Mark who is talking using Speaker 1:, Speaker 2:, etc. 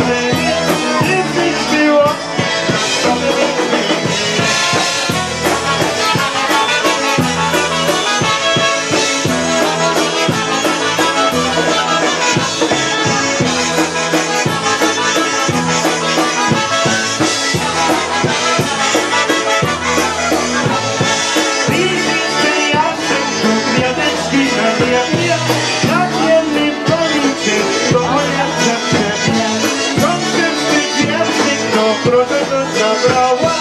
Speaker 1: baby. Bym zabrała